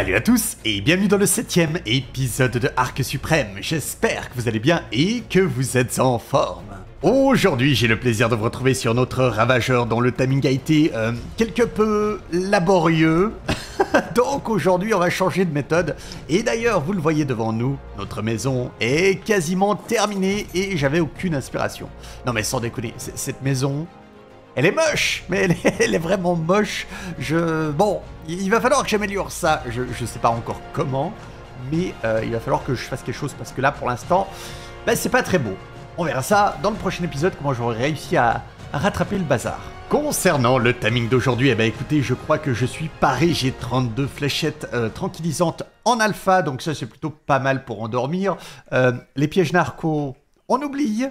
Salut à tous et bienvenue dans le septième épisode de Arc Suprême. J'espère que vous allez bien et que vous êtes en forme. Aujourd'hui, j'ai le plaisir de vous retrouver sur notre ravageur dont le timing a été euh, quelque peu laborieux. Donc aujourd'hui, on va changer de méthode. Et d'ailleurs, vous le voyez devant nous, notre maison est quasiment terminée et j'avais aucune inspiration. Non mais sans déconner, cette maison, elle est moche, mais elle est, vraiment moche. Je, bon, il va falloir que j'améliore ça. Je, je sais pas encore comment, mais euh, il va falloir que je fasse quelque chose parce que là, pour l'instant, ben, c'est pas très beau. On verra ça dans le prochain épisode, comment j'aurai réussi à, à rattraper le bazar. Concernant le timing d'aujourd'hui, eh ben écoutez, je crois que je suis paré, j'ai 32 fléchettes euh, tranquillisantes en alpha, donc ça c'est plutôt pas mal pour endormir. Euh, les pièges narcos, on oublie.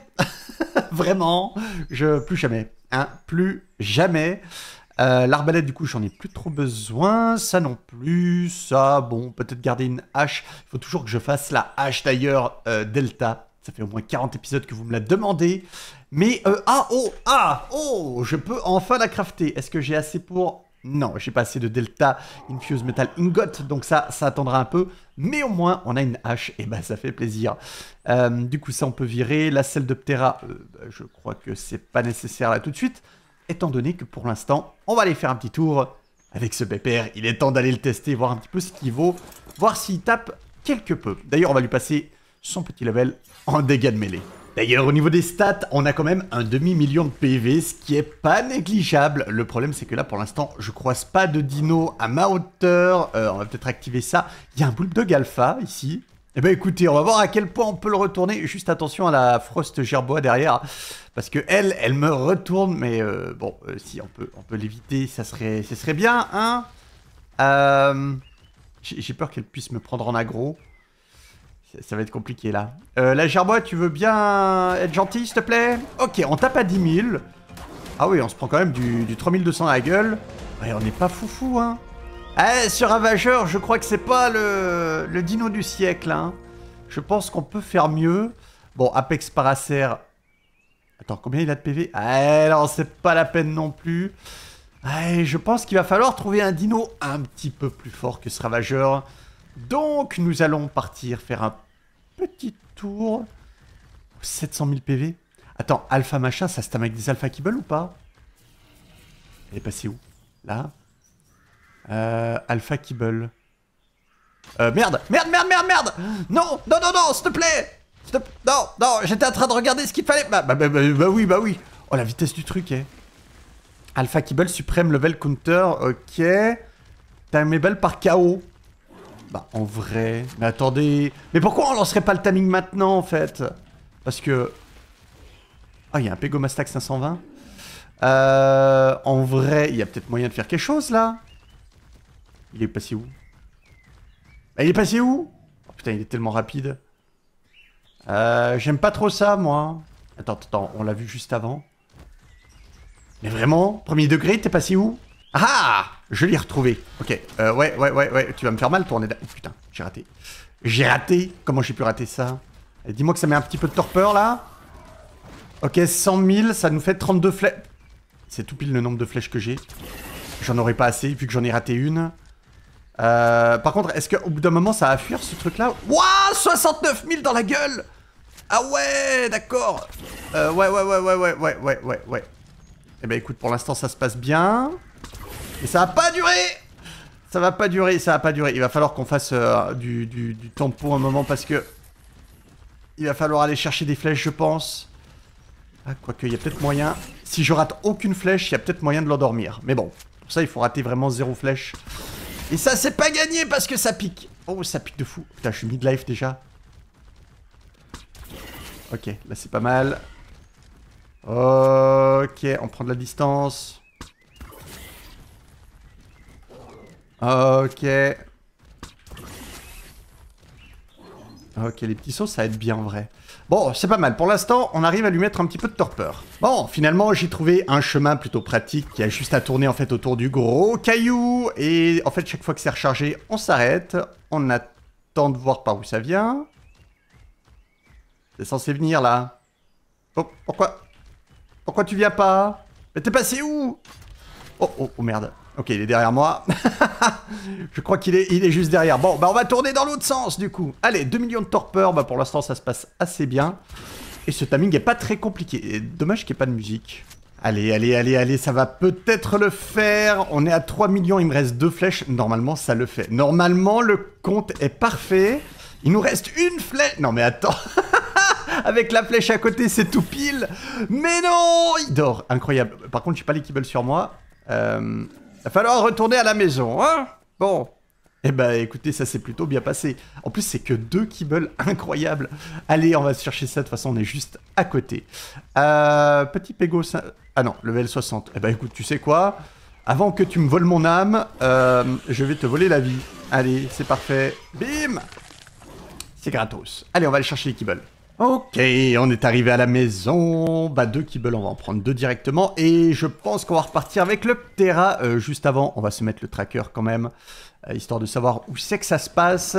Vraiment, je plus jamais, plus jamais. Euh, L'arbalète, du coup, j'en ai plus trop besoin. Ça non plus. Ça, bon, peut-être garder une hache. Il faut toujours que je fasse la hache d'ailleurs euh, Delta. Ça fait au moins 40 épisodes que vous me la demandez. Mais, euh, ah, oh, ah, oh, je peux enfin la crafter. Est-ce que j'ai assez pour... Non, j'ai pas assez de Delta Infused Metal Ingot, donc ça, ça attendra un peu. Mais au moins, on a une hache, et ben ça fait plaisir. Euh, du coup, ça, on peut virer. La selle de Ptera, euh, bah, je crois que c'est pas nécessaire là tout de suite. Étant donné que pour l'instant, on va aller faire un petit tour avec ce pépère. Il est temps d'aller le tester, voir un petit peu ce qu'il vaut, voir s'il tape quelque peu. D'ailleurs, on va lui passer son petit level en dégâts de mêlée. D'ailleurs, au niveau des stats, on a quand même un demi-million de PV, ce qui est pas négligeable. Le problème, c'est que là, pour l'instant, je croise pas de dino à ma hauteur. Euh, on va peut-être activer ça. Il y a un bulldog alpha ici. Eh ben écoutez, on va voir à quel point on peut le retourner. Juste attention à la Frost Gerbois derrière. Parce que elle, elle me retourne. Mais euh, bon, euh, si on peut, on l'éviter, ça serait, ça serait bien, hein j'ai peur qu'elle puisse me prendre en aggro. Ça, va être compliqué là. Euh, la Gerbois, tu veux bien être gentil, s'il te plaît? Ok, on tape à 10 000. Ah oui, on se prend quand même du, du 3200 à la gueule. On n'est pas foufou, hein. Eh, ce ravageur, je crois que c'est pas le, dino du siècle, hein. Je pense qu'on peut faire mieux. Bon, Apex Paracer. Attends, combien il a de PV Ah non, c'est pas la peine non plus. Ah, je pense qu'il va falloir trouver un dino un petit peu plus fort que ce ravageur. Donc, nous allons partir faire un petit tour. 700 000 PV. Attends, Alpha machin, ça se tame avec des Alpha Kibble ou pas? Elle est passée où? Là? Euh, Alpha Kibble. Euh, merde, merde, merde, merde, merde Non, non, non, non, s'il te plaît te Non, non, j'étais en train de regarder ce qu'il fallait. Bah, bah, bah, bah, bah oui, bah oui. Oh, la vitesse du truc, eh. Alpha Kibble, suprême level counter, ok. Timeable par KO. Bah, en vrai. Mais attendez. Mais pourquoi on lancerait pas le timing maintenant, en fait? Parce que. Ah, il y a un Pegomastack 520. Euh, en vrai, il y a peut-être moyen de faire quelque chose, là. Il est passé où? Bah, Il est passé où? Oh, Putain, il est tellement rapide. Euh, J'aime pas trop ça, moi. Attends, attends, on l'a vu juste avant. Mais vraiment? Premier degré, t'es passé où? Ah Je l'ai retrouvé. Ok, euh, ouais, ouais, ouais, ouais, tu vas me faire mal tourner. Oh, putain, j'ai raté. J'ai raté Comment j'ai pu rater ça? Eh, Dis-moi que ça met un petit peu de torpeur, là. Ok, 100 000, ça nous fait 32 flèches. C'est tout pile le nombre de flèches que j'ai. J'en aurais pas assez, vu que j'en ai raté une. Euh, par contre, est-ce qu'au bout d'un moment, ça va fuir, ce truc-là? Wouah 69 000 dans la gueule Ah ouais, d'accord euh, Ouais, ouais, ouais, ouais, ouais, ouais, ouais, ouais, ouais. Eh ben écoute, pour l'instant, ça se passe bien. Et ça va pas durer Ça va pas durer, ça va pas durer. Il va falloir qu'on fasse euh, du, tampon un moment, parce que... Il va falloir aller chercher des flèches, je pense. Ah, quoique, il y a peut-être moyen... Si je rate aucune flèche, il y a peut-être moyen de l'endormir. Mais bon, pour ça, il faut rater vraiment zéro flèche. Et ça, c'est pas gagné parce que ça pique. Oh, ça pique de fou. Putain, je suis mid-life déjà. Ok, là, c'est pas mal. Ok, on prend de la distance. Ok. Ok, les petits sauts, ça aide bien en vrai. Bon, c'est pas mal. Pour l'instant, on arrive à lui mettre un petit peu de torpeur. Bon, finalement, j'ai trouvé un chemin plutôt pratique qui a juste à tourner en fait autour du gros caillou. Et en fait, chaque fois que c'est rechargé, on s'arrête. On attend de voir par où ça vient. C'est censé venir là. Oh, pourquoi? Pourquoi tu viens pas? Mais t'es passé où? Oh, oh, oh merde. Ok, il est derrière moi. Je crois qu'il est, il est juste derrière. Bon, bah on va tourner dans l'autre sens du coup. Allez, 2 millions de torpeurs. Bah pour l'instant ça se passe assez bien. Et ce timing est pas très compliqué. Dommage qu'il n'y ait pas de musique. Allez, allez, allez, allez, ça va peut-être le faire. On est à 3 millions, il me reste deux flèches. Normalement, ça le fait. Normalement, le compte est parfait. Il nous reste une flèche. Non mais attends. Avec la flèche à côté, c'est tout pile. Mais non Il dort. Incroyable. Par contre, j'ai pas l'équible sur moi. Euh, va falloir retourner à la maison, hein Bon. Eh ben, écoutez, ça s'est plutôt bien passé. En plus, c'est que deux kibbles incroyables. Allez, on va chercher ça. De toute façon, on est juste à côté. Euh, petit Pego... Ah non, level 60. Eh ben, écoute, tu sais quoi? Avant que tu me voles mon âme, euh, je vais te voler la vie. Allez, c'est parfait. Bim C'est gratos. Allez, on va aller chercher les kibbles. Ok, on est arrivé à la maison. Bah, deux kibbles, on va en prendre deux directement. Et je pense qu'on va repartir avec le Ptera. Euh, juste avant, on va se mettre le tracker quand même. Euh, histoire de savoir où c'est que ça se passe.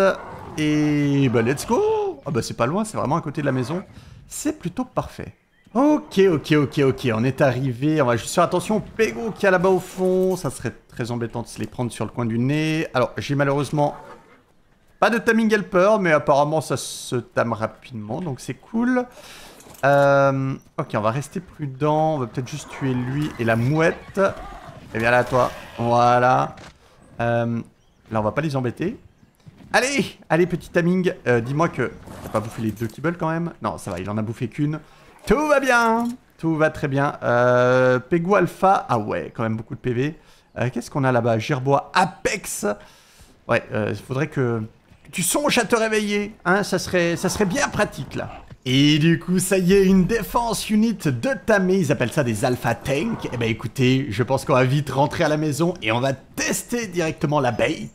Et bah, let's go Ah bah, c'est pas loin, c'est vraiment à côté de la maison. C'est plutôt parfait. Ok, ok, ok, ok, on est arrivé. On va juste faire attention au Pego qui est là-bas au fond. Ça serait très embêtant de se les prendre sur le coin du nez. Alors, j'ai malheureusement pas de timing helper, mais apparemment ça se tame rapidement, donc c'est cool. Euh, ok, on va rester prudent. On va peut-être juste tuer lui et la mouette. Et bien là, toi. Voilà. Euh, là, on va pas les embêter. Allez Allez, petit timing. Euh, dis-moi que... T'as pas bouffé les deux kibbles quand même Non, ça va, il en a bouffé qu'une. Tout va bien Tout va très bien. Euh, Pegu Alpha. Ah ouais, quand même beaucoup de PV. Qu'est-ce qu'on a là-bas? Gerbois Apex. Ouais, il faudrait que tu songes à te réveiller, hein, ça serait, bien pratique là. Et du coup, ça y est, une défense unit de Tamé, ils appellent ça des alpha tanks. Eh ben écoutez, je pense qu'on va vite rentrer à la maison et on va tester directement la bait.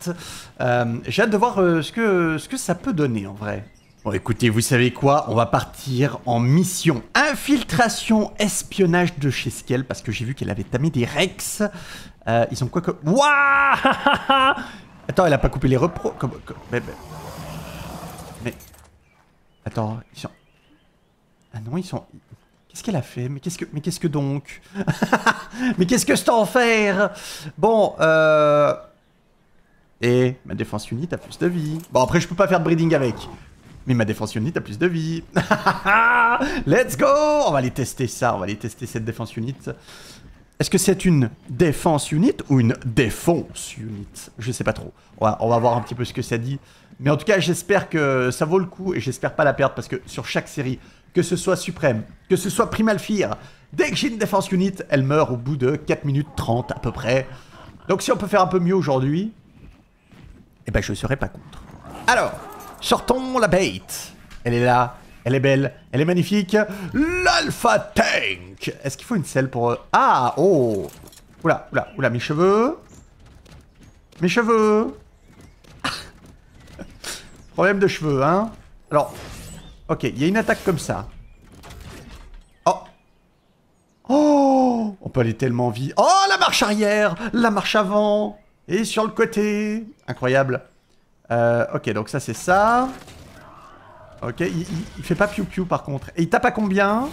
Euh, j'ai hâte de voir euh, ce, que, ça peut donner en vrai. Bon écoutez, vous savez quoi? On va partir en mission infiltration espionnage de chez Skell parce que j'ai vu qu'elle avait tamé des Rex. Euh, ils ont quoi que... Waouh Attends, elle a pas coupé les repros. Comme, mais, mais, Attends, ils sont. Ah non, ils sont. Qu'est-ce qu'elle a fait? Mais qu'est-ce que. Mais qu'est-ce que donc? Mais qu'est-ce que je t'en faire Bon, euh. Et ma défense unit a plus de vie. Bon, après, je peux pas faire de breeding avec. Mais ma défense unit a plus de vie. Let's go On va aller tester ça. On va aller tester cette défense unit. Est-ce que c'est une défense unit ou une défense unit Je sais pas trop. On va, voir un petit peu ce que ça dit. Mais en tout cas, j'espère que ça vaut le coup et j'espère pas la perdre parce que sur chaque série, que ce soit Suprême, que ce soit Primal Fear, dès que j'ai une défense unit, elle meurt au bout de 4 minutes 30 à peu près. Donc si on peut faire un peu mieux aujourd'hui, eh ben je serai pas contre. Alors, sortons la bait. Elle est là, elle est belle, elle est magnifique. L'Alpha Tank Est-ce qu'il faut une selle pour... Ah Oh Oula, oula, oula, mes cheveux Mes cheveux Problème de cheveux, hein Alors, ok, il y a une attaque comme ça. Oh Oh On peut aller tellement vite. Oh, la marche arrière La marche avant Et sur le côté Incroyable. Euh, ok, donc ça, c'est ça. Ok, il, fait pas piou piou par contre. Et il tape à combien?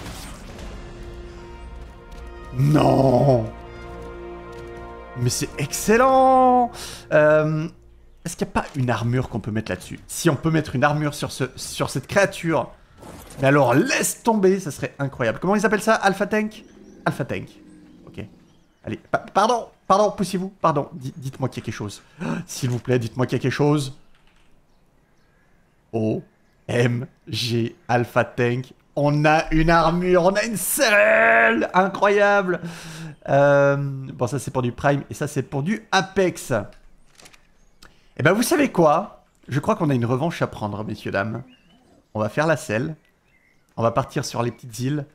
Non Mais c'est excellent euh, Est-ce qu'il n'y a pas une armure qu'on peut mettre là-dessus? Si on peut mettre une armure sur, ce, sur cette créature, mais alors laisse tomber, ça serait incroyable. Comment ils appellent ça? Alpha Tank? Alpha Tank. Ok. Allez, pardon, pardon, poussez-vous, pardon. Dites-moi qu'il y a quelque chose. S'il vous plaît, dites-moi qu'il y a quelque chose. Oh. MG Alpha Tank. On a une armure, on a une selle Incroyable euh, Bon, ça c'est pour du Prime et ça c'est pour du Apex. Et eh ben vous savez quoi? Je crois qu'on a une revanche à prendre, messieurs, dames. On va faire la selle. On va partir sur les petites îles.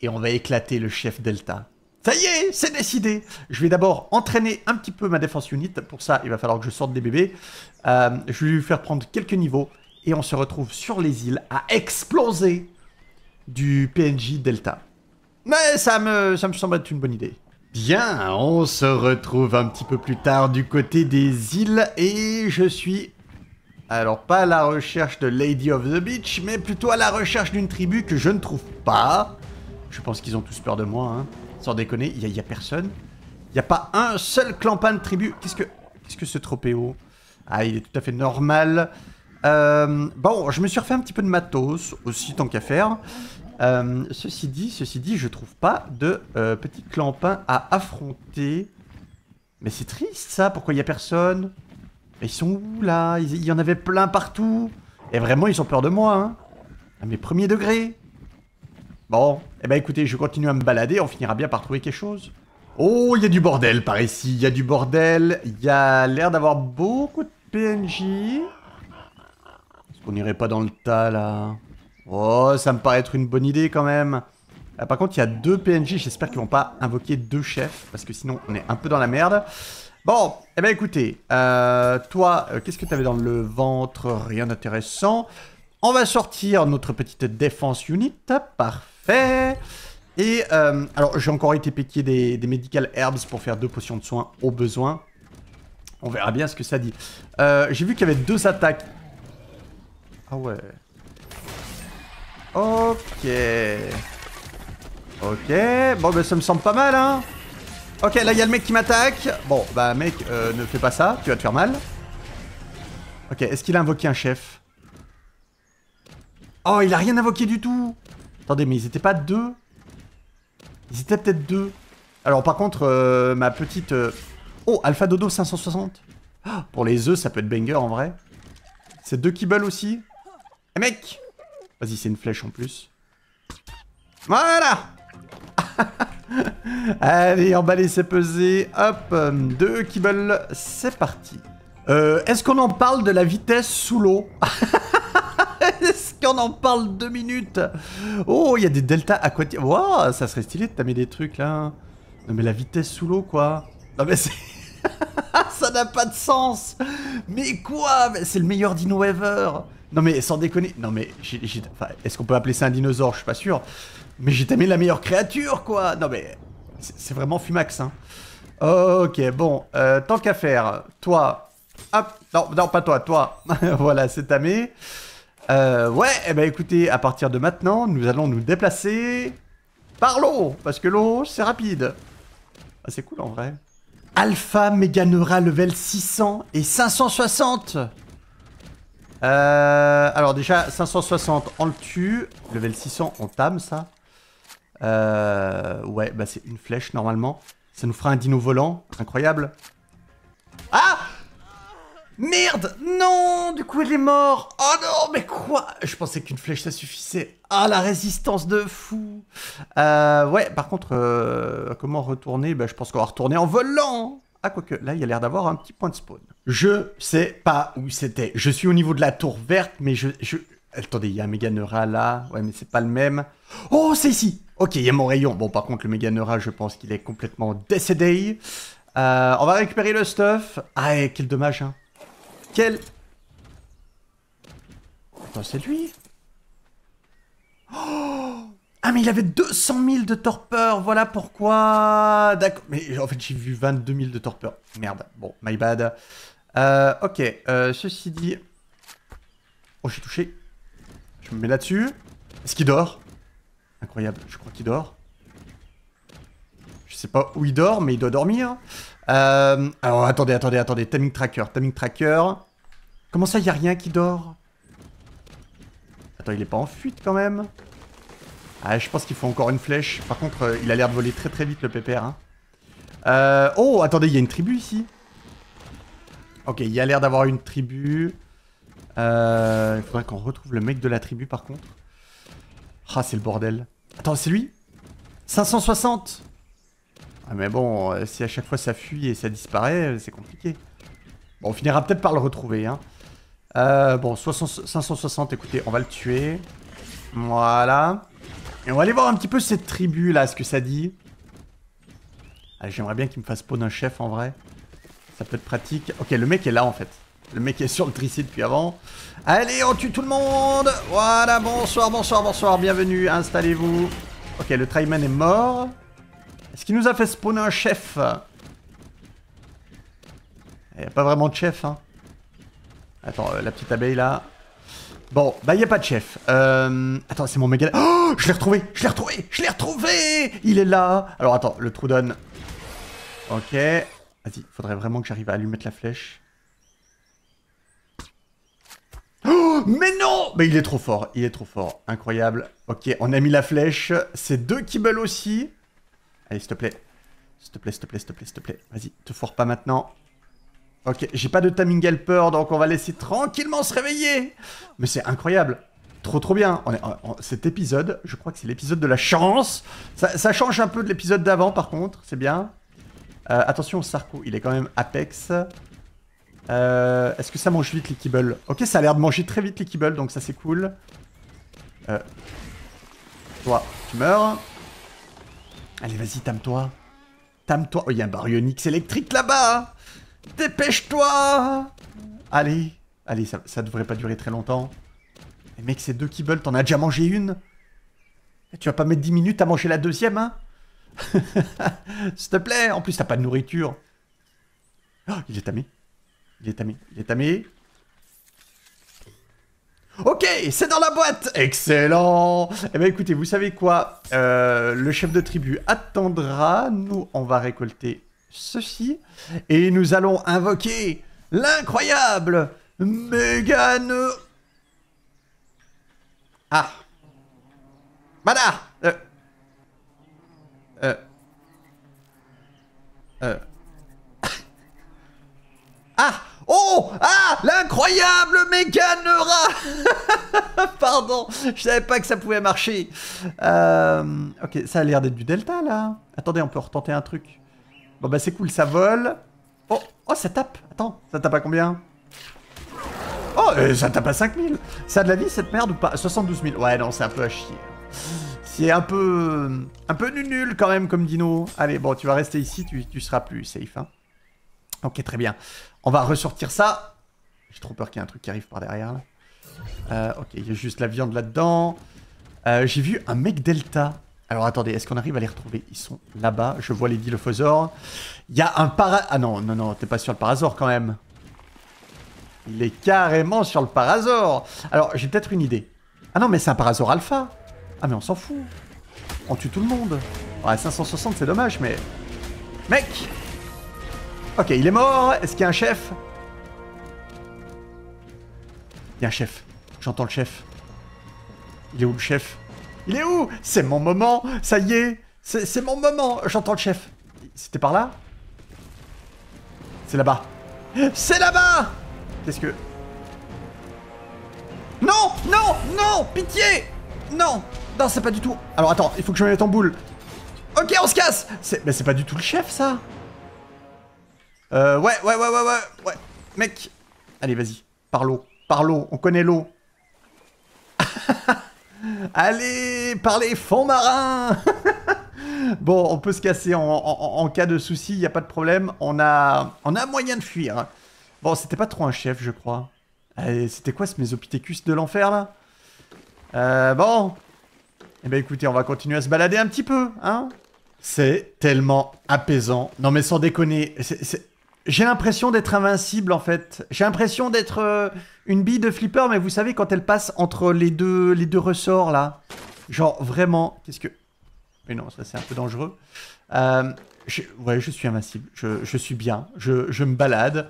Et on va éclater le chef Delta. Ça y est, c'est décidé Je vais d'abord entraîner un petit peu ma défense unit. Pour ça, il va falloir que je sorte des bébés. Euh, je vais lui faire prendre quelques niveaux et on se retrouve sur les îles à exploser du PNJ Delta. Mais ça me, ça me semble être une bonne idée. Bien, on se retrouve un petit peu plus tard du côté des îles et je suis... Alors pas à la recherche de Lady of the Beach, mais plutôt à la recherche d'une tribu que je ne trouve pas. Je pense qu'ils ont tous peur de moi, hein. Sans déconner, il n'y a, personne. Il n'y a pas un seul clampin de tribu. Qu'est-ce que... Qu'est-ce que ce tropéo? Ah, il est tout à fait normal. Euh, bon, je me suis refait un petit peu de matos aussi, tant qu'à faire. Euh, ceci dit, ceci dit, je trouve pas de euh, petit à affronter. Mais c'est triste ça, pourquoi il y a personne? Ils sont où là? Il y en avait plein partout. Et vraiment, ils ont peur de moi, hein. À mes premiers degrés. Bon, eh ben écoutez, je continue à me balader, on finira bien par trouver quelque chose. Oh, il y a du bordel par ici, il y a du bordel. Il y a l'air d'avoir beaucoup de PNJ. Est-ce qu'on irait pas dans le tas là Oh, ça me paraît être une bonne idée quand même. Ah, par contre, il y a deux PNJ, j'espère qu'ils vont pas invoquer deux chefs, parce que sinon on est un peu dans la merde. Bon, eh ben écoutez, euh, toi, euh, qu'est-ce que tu avais dans le ventre? Rien d'intéressant. On va sortir notre petite défense unit, parfait. Et, euh, alors j'ai encore été piqué des, des, medical herbs pour faire deux potions de soins au besoin. On verra bien ce que ça dit. j'ai vu qu'il y avait deux attaques. Ah ouais. Ok. Ok. Bon, bah ça me semble pas mal, hein. Ok, là, il y a le mec qui m'attaque. Bon, bah, mec, euh, ne fais pas ça. Tu vas te faire mal. Ok, est-ce qu'il a invoqué un chef? Oh, il a rien invoqué du tout. Attendez, mais ils étaient pas deux? Ils étaient peut-être deux. Alors, par contre, euh, ma petite... Euh, oh, Alpha Dodo 560. pour les œufs, ça peut être banger, en vrai. C'est deux kibbles aussi? Eh, mec Vas-y, c'est une flèche en plus. Voilà Allez, emballer, c'est pesé. Hop, deux kibbles, c'est parti. Euh, Est-ce qu'on en parle de la vitesse sous l'eau? Est-ce qu'on en parle deux minutes? Oh, il y a des deltas aquatiques. Waouh, ça serait stylé de tamer des trucs là. Non mais la vitesse sous l'eau quoi. Non mais c'est... ça n'a pas de sens Mais quoi? C'est le meilleur dino ever non mais sans déconner, non mais est-ce qu'on peut appeler ça un dinosaure? Je suis pas sûr. Mais j'ai tamé la meilleure créature quoi Non mais c'est vraiment Fumax hein. Ok bon, euh, tant qu'à faire, toi, hop, non, non pas toi, toi, voilà c'est tamé. Euh, ouais, eh ben écoutez, à partir de maintenant, nous allons nous déplacer par l'eau, parce que l'eau c'est rapide. Ah, c'est cool en vrai. Alpha Meganera level 600 et 560 euh, alors déjà, 560, on le tue. Level 600, on tame ça. Euh, ouais, bah c'est une flèche normalement. Ça nous fera un dino volant. Incroyable. Ah Merde Non Du coup, il est mort Oh non, mais quoi Je pensais qu'une flèche, ça suffisait. Ah, la résistance de fou euh, Ouais, par contre, comment retourner? Bah, Je pense qu'on va retourner en volant ah, quoique, là, il y a l'air d'avoir un petit point de spawn. Je sais pas où c'était. Je suis au niveau de la tour verte, mais je... je... Attendez, il y a un Meganeura là. Ouais, mais c'est pas le même. Oh, c'est ici Ok, il y a mon rayon. Bon, par contre, le Meganeura, je pense qu'il est complètement décédé. Euh, on va récupérer le stuff. Ah, quel dommage, hein. Quel... Attends, c'est lui Oh ah mais il avait 200 000 de torpeur, voilà pourquoi... D'accord, mais en fait j'ai vu 22 000 de torpeur. Merde, bon, my bad. Euh, ok, euh, ceci dit... Oh, j'ai touché. Je me mets là-dessus. Est-ce qu'il dort? Incroyable, je crois qu'il dort. Je sais pas où il dort, mais il doit dormir. Euh, alors attendez, attendez, attendez. Timing tracker, timing tracker. Comment ça, il a rien qui dort? Attends, il est pas en fuite quand même ah, je pense qu'il faut encore une flèche. Par contre, euh, il a l'air de voler très très vite le pépère. Hein. Euh, oh, attendez, il y a une tribu ici. Ok, il y a l'air d'avoir une tribu. Euh, il faudrait qu'on retrouve le mec de la tribu par contre. Ah, c'est le bordel. Attends, c'est lui? 560 ah, Mais bon, si à chaque fois ça fuit et ça disparaît, c'est compliqué. Bon, on finira peut-être par le retrouver. Hein. bon, 560, écoutez, on va le tuer. Voilà. Et on va aller voir un petit peu cette tribu là, ce que ça dit. Ah, J'aimerais bien qu'il me fasse spawn un chef en vrai. Ça peut être pratique. Ok, le mec est là en fait. Le mec est sur le tricé depuis avant. Allez, on tue tout le monde Voilà, bonsoir, bonsoir, bonsoir, bienvenue, installez-vous. Ok, le Tryman est mort. Est-ce qu'il nous a fait spawner un chef? Il n'y a pas vraiment de chef, hein. Attends, euh, la petite abeille là. Bon, bah il a pas de chef. Euh... Attends, c'est mon méga... Oh Je l'ai retrouvé Je l'ai retrouvé Je l'ai retrouvé Il est là Alors attends, le Trudon. Ok. Vas-y, faudrait vraiment que j'arrive à lui mettre la flèche. Oh, mais non Mais il est trop fort, il est trop fort. Incroyable. Ok, on a mis la flèche. C'est deux kibbles aussi. Allez, s'il te plaît. S'il te plaît, s'il te plaît, s'il te plaît, s'il te plaît. Vas-y, te foire pas maintenant. Ok, j'ai pas de timing helper, donc on va laisser tranquillement se réveiller. Mais c'est incroyable. Trop trop bien. Cet épisode, je crois que c'est l'épisode de la chance. Ça, change un peu de l'épisode d'avant par contre, c'est bien. Euh, attention, Sarko, il est quand même Apex. Euh, Est-ce que ça mange vite les kibbles Ok, ça a l'air de manger très vite les kibbles, donc ça c'est cool. Euh, toi, tu meurs. Allez, vas-y, tame-toi. Tame-toi. Oh, il y a un baryonyx électrique là-bas Dépêche-toi Allez. Allez, ça, devrait pas durer très longtemps. Mais mec, c'est deux kibbles, t'en as déjà mangé une? Tu vas pas mettre 10 minutes à manger la deuxième, hein? S'il te plaît En plus, t'as pas de nourriture. Oh, il est tamé. Il est tamé. Il est tamé. Ok, c'est dans la boîte Excellent Eh bien écoutez, vous savez quoi? Euh, Le chef de tribu attendra. Nous, on va récolter ceci. Et nous allons invoquer l'incroyable Megan... Ah. Mana. Euh... Euh... Euh... ah. Oh. Ah. L'incroyable Méganera Pardon, je savais pas que ça pouvait marcher. Euh, ok, ça a l'air d'être du delta, là. Attendez, on peut retenter un truc. Bon, bah c'est cool, ça vole. Oh, oh, ça tape. Attends, ça tape à combien? Oh, euh, ça tape à 5000 Ça a de la vie, cette merde, ou pas? 72 000. Ouais, non, c'est un peu à chier. C'est un peu... Un peu nul quand même, comme dino. Allez, bon, tu vas rester ici, tu, seras plus safe, hein. Ok, très bien. On va ressortir ça. J'ai trop peur qu'il y ait un truc qui arrive par derrière, là. Euh, ok, il y a juste la viande là-dedans. Euh, j'ai vu un mec Delta. Alors attendez, est-ce qu'on arrive à les retrouver? Ils sont là-bas, je vois les dilophosaures. Il y a un para... Ah non, non, non, t'es pas sur le parasaure quand même. Il est carrément sur le parasaure. Alors, j'ai peut-être une idée. Ah non, mais c'est un parasaure alpha. Ah mais on s'en fout. On tue tout le monde. Ouais, 560, c'est dommage, mais... Mec Ok, il est mort. Est-ce qu'il y a un chef? Il y a un chef. J'entends le chef. Il est où le chef? Il est où? C'est mon moment Ça y est C'est mon moment J'entends le chef. C'était par là? C'est là-bas. C'est là-bas Qu'est-ce que... Non Non Non Pitié Non Non, c'est pas du tout... Alors attends, il faut que je me mette en boule. Ok, on se casse Mais c'est pas du tout le chef, ça Euh, ouais, ouais, ouais, ouais, ouais, ouais. Mec Allez, vas-y. Par l'eau. Par l'eau. On connaît l'eau. Allez, par les fonds marins Bon, on peut se casser en, cas de souci, il n'y a pas de problème. On a, on a moyen de fuir. Bon, c'était pas trop un chef, je crois. C'était quoi ce Mésopithecus de l'enfer, là? Euh, Bon. Eh ben écoutez, on va continuer à se balader un petit peu, hein? C'est tellement apaisant. Non mais sans déconner, j'ai l'impression d'être invincible, en fait. J'ai l'impression d'être euh, une bille de flipper, mais vous savez, quand elle passe entre les deux, les deux ressorts, là. Genre, vraiment, qu'est-ce que... Mais non, ça c'est un peu dangereux. Euh, ouais, je suis invincible. Je, je suis bien. Je, je me balade.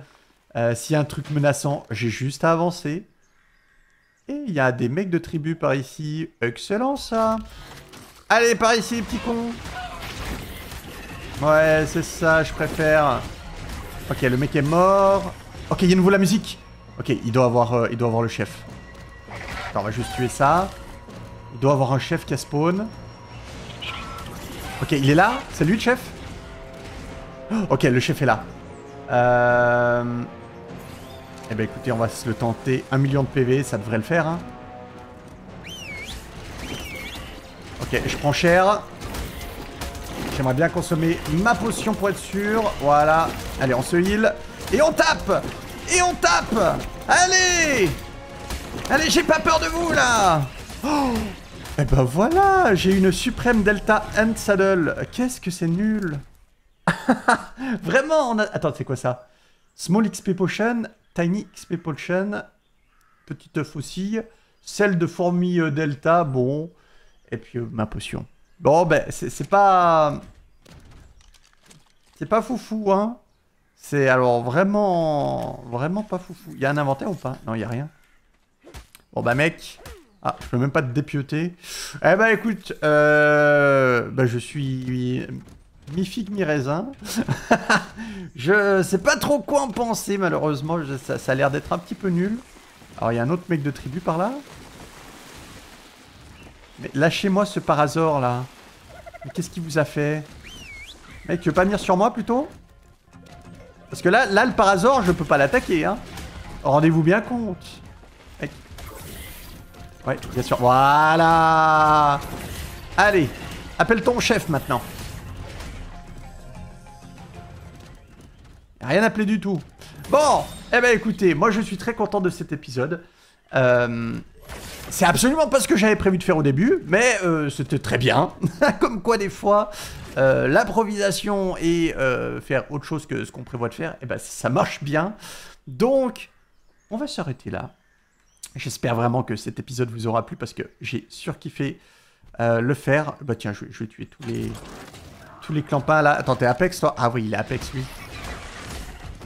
Euh, s'il y a un truc menaçant, j'ai juste à avancer. Et il y a des mecs de tribu par ici. Excellent ça Allez, par ici, petit con Ouais, c'est ça, je préfère. Ok, le mec est mort. Ok, il y a nouveau la musique. Ok, il doit avoir, euh, il doit avoir le chef. On va juste tuer ça. Il doit avoir un chef qui a spawn. Ok, il est là C'est lui le chef? Ok, le chef est là. Euh... Eh ben écoutez, on va se le tenter. Un million de PV, ça devrait le faire. Hein. Ok, je prends cher. J'aimerais bien consommer ma potion pour être sûr. Voilà. Allez, on se heal. Et on tape Et on tape Allez Allez, j'ai pas peur de vous, là oh Eh ben voilà J'ai une suprême Delta Hand Saddle. Qu'est-ce que c'est nul Vraiment, on a... Attends, c'est quoi ça? Small XP Potion Tiny XP Potion, petite faucille, celle de fourmi euh, Delta, bon, et puis euh, ma potion. Bon, ben, c'est pas... C'est pas foufou, hein C'est alors vraiment, vraiment pas foufou. Il y a un inventaire ou pas? Non, il y a rien. Bon bah mec, ah, je peux même pas te dépioter. Eh bah écoute, euh, bah je suis mi-figue, mi-raisin. je sais pas trop quoi en penser malheureusement, ça, ça a l'air d'être un petit peu nul. Alors il y a un autre mec de tribu par là? Mais lâchez-moi ce parazor là. Mais qu'est-ce qu'il vous a fait? Mec, tu veux pas venir sur moi plutôt? Parce que là, là le parazor, je peux pas l'attaquer, hein. Rendez-vous bien compte. Ouais, bien sûr. Voilà Allez, appelle ton chef maintenant. Rien appelé du tout. Bon, eh ben écoutez, moi je suis très content de cet épisode. Euh, c'est absolument pas ce que j'avais prévu de faire au début, mais euh, c'était très bien. Comme quoi des fois, euh, l'improvisation et faire autre chose que ce qu'on prévoit de faire, eh ben ça marche bien. Donc, on va s'arrêter là. J'espère vraiment que cet épisode vous aura plu parce que j'ai surkiffé le faire. Bah tiens, je, vais tuer tous les tous les clampins là. Attends, t'es Apex toi? Ah oui, il est Apex lui.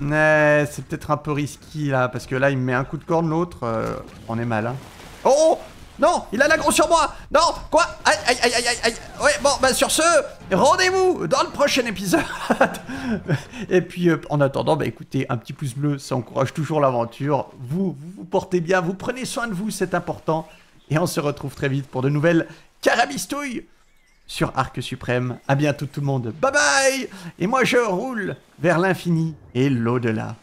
Ouais, c'est peut-être un peu risqué là, parce que là il me met un coup de corne, l'autre, euh, on est mal. Hein. Oh, Non Il a l'agro sur moi Non Quoi? Aïe, aïe, aïe, aïe, aïe Ouais, bon, bah sur ce, rendez-vous dans le prochain épisode Et puis, euh, en attendant, bah écoutez, un petit pouce bleu, ça encourage toujours l'aventure. Vous, vous vous portez bien, vous prenez soin de vous, c'est important. Et on se retrouve très vite pour de nouvelles carabistouilles sur Arc Suprême. À bientôt tout le monde. Bye bye Et moi je roule vers l'infini et l'au-delà.